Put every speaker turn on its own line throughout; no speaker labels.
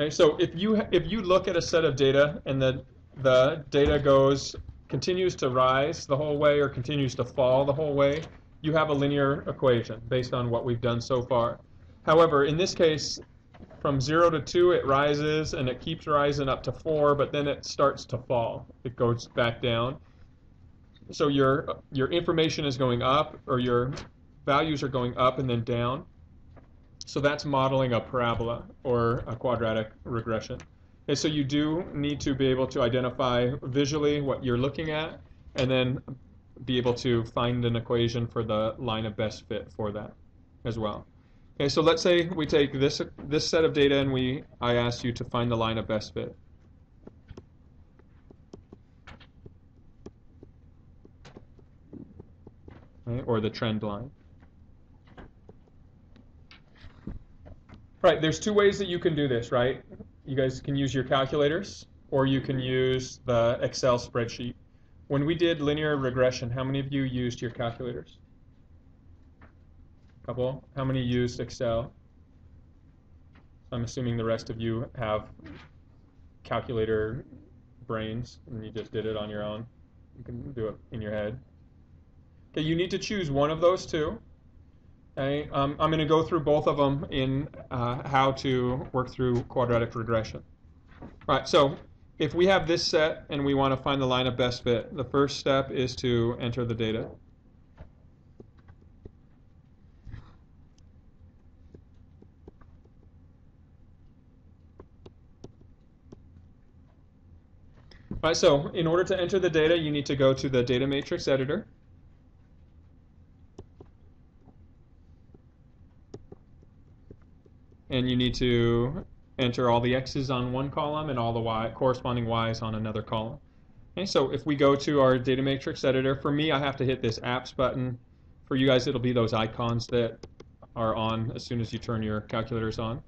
Okay, so if you if you look at a set of data and the the data goes continues to rise the whole way or continues to fall the whole way, you have a linear equation based on what we've done so far. However, in this case, from 0 to 2 it rises and it keeps rising up to 4, but then it starts to fall. It goes back down. So your your information is going up or your values are going up and then down. So that's modeling a parabola or a quadratic regression. And so you do need to be able to identify visually what you're looking at and then be able to find an equation for the line of best fit for that as well. Okay, so let's say we take this this set of data and we I asked you to find the line of best fit. Okay, or the trend line. Right, there's two ways that you can do this, right? Mm-hmm. You guys can use your calculators or you can use the Excel spreadsheet. When we did linear regression, how many of you used your calculators? Couple. How many used Excel? I'm assuming the rest of you have calculator brains and you just did it on your own. You can do it in your head. Okay, you need to choose one of those two. Okay, um, I'm going to go through both of them in uh, how to work through quadratic regression. All right, so if we have this set and we want to find the line of best fit, the first step is to enter the data. All right, so in order to enter the data, you need to go to the data matrix editor. And you need to enter all the x's on one column and all the y corresponding y's on another column. Okay, so if we go to our data matrix editor, for me I have to hit this apps button. For you guys it'll be those icons that are on as soon as you turn your calculators on.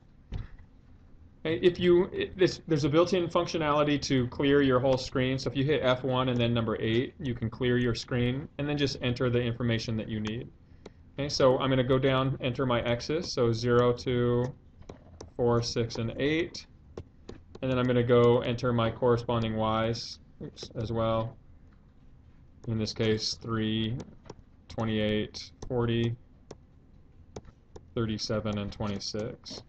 Okay, if you it, this, there's a built-in functionality to clear your whole screen. So if you hit F1 and then number 8, you can clear your screen and then just enter the information that you need. Okay, so I'm going to go down, enter my x's, so 0 to 4, 6, and 8. And then I'm going to go enter my corresponding y's as well. In this case, 3, 28, 40, 37, and 26.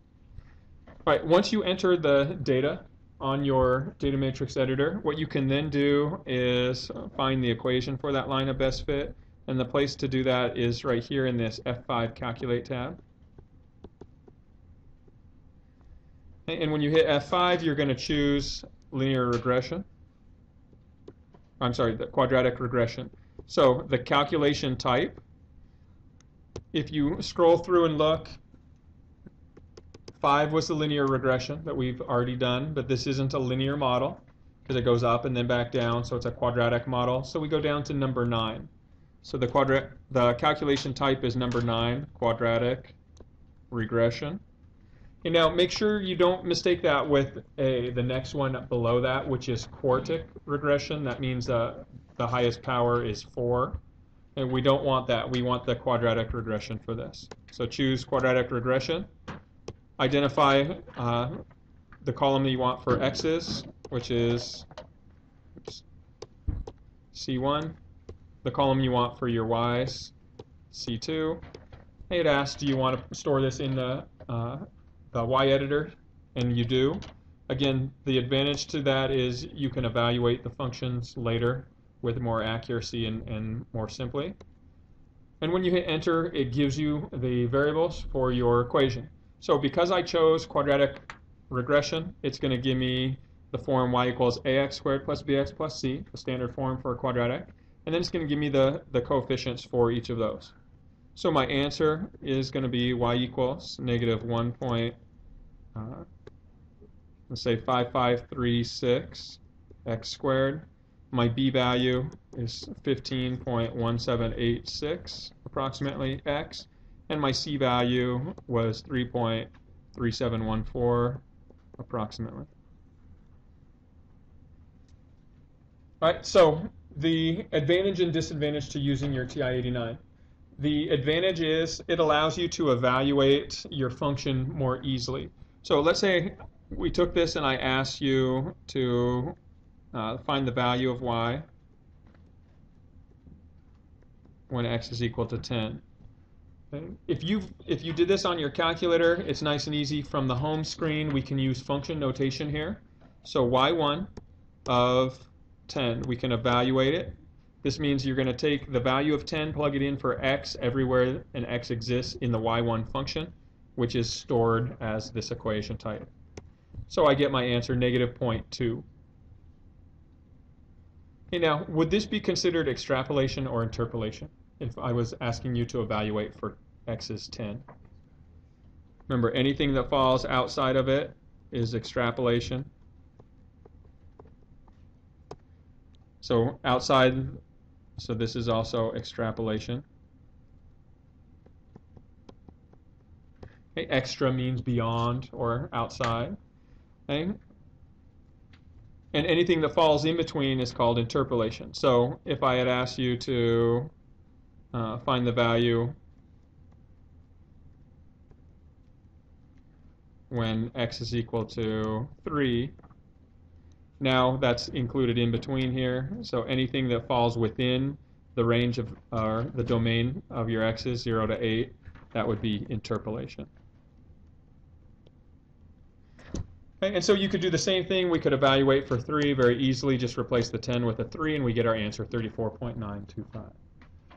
All right, once you enter the data on your data matrix editor, what you can then do is find the equation for that line of best fit. And the place to do that is right here in this F5 Calculate tab. And when you hit F5, you're going to choose linear regression. I'm sorry, the quadratic regression. So the calculation type, if you scroll through and look, 5 was the linear regression that we've already done, but this isn't a linear model because it goes up and then back down, so it's a quadratic model. So we go down to number 9. So the, the calculation type is number 9, quadratic regression. And now make sure you don't mistake that with a the next one below that, which is quartic regression. That means uh, the highest power is 4. And we don't want that. We want the quadratic regression for this. So choose quadratic regression. Identify uh, the column that you want for x's, which is oops, C1. The column you want for your y's, C2. It asks, do you want to store this in the uh, the Y editor, and you do. Again, the advantage to that is you can evaluate the functions later with more accuracy and, and more simply. And when you hit enter, it gives you the variables for your equation. So because I chose quadratic regression, it's going to give me the form y equals ax squared plus bx plus c, the standard form for a quadratic. And then it's going to give me the, the coefficients for each of those. So my answer is going to be y equals negative 1 point, uh, let's say 5536 x squared. My b value is 15.1786 approximately x. And my c value was 3.3714 approximately. All right, so the advantage and disadvantage to using your TI-89. The advantage is it allows you to evaluate your function more easily. So let's say we took this and I asked you to uh, find the value of y when x is equal to 10. Okay. If you if you did this on your calculator, it's nice and easy. From the home screen, we can use function notation here. So y1 of 10, we can evaluate it. This means you're going to take the value of 10, plug it in for x everywhere an x exists in the y1 function, which is stored as this equation type. So I get my answer, negative 0.2. Okay, now, would this be considered extrapolation or interpolation if I was asking you to evaluate for x is 10? Remember, anything that falls outside of it is extrapolation. So outside, so this is also extrapolation. Okay, extra means beyond or outside. Okay? And anything that falls in between is called interpolation. So if I had asked you to uh, find the value when x is equal to 3, now that's included in between here. So anything that falls within the range of uh, the domain of your x's, 0 to 8, that would be interpolation. Okay, and so you could do the same thing. We could evaluate for 3 very easily. Just replace the 10 with a 3, and we get our answer, 34.925.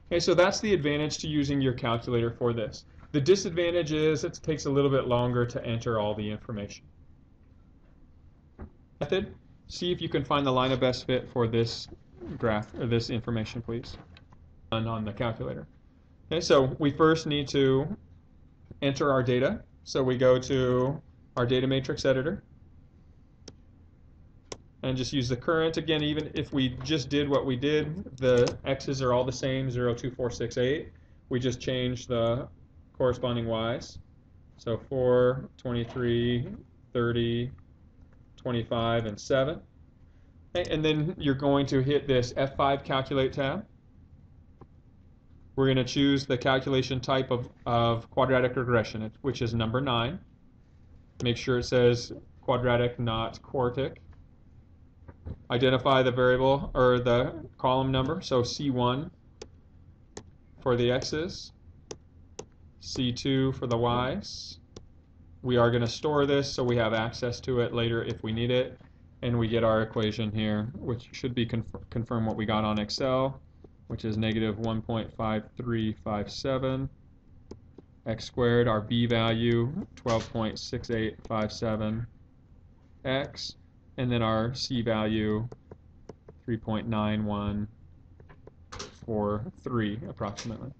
Okay, so that's the advantage to using your calculator for this. The disadvantage is it takes a little bit longer to enter all the information. Method, see if you can find the line of best fit for this graph, or this information, please, and on the calculator. Okay, so we first need to enter our data. So we go to our data matrix editor and just use the current again even if we just did what we did the x's are all the same 0 2 4 6 8 we just change the corresponding y's so 4 23 30 25 and 7 and then you're going to hit this F5 calculate tab. We're going to choose the calculation type of, of quadratic regression which is number 9 make sure it says quadratic not quartic. Identify the variable or the column number, so C1 for the x's, C2 for the y's. We are going to store this so we have access to it later if we need it, and we get our equation here, which should be conf confirm what we got on Excel, which is negative 1.5357 x squared, our b value 12.6857 x, and then our C value 3.9143 approximately.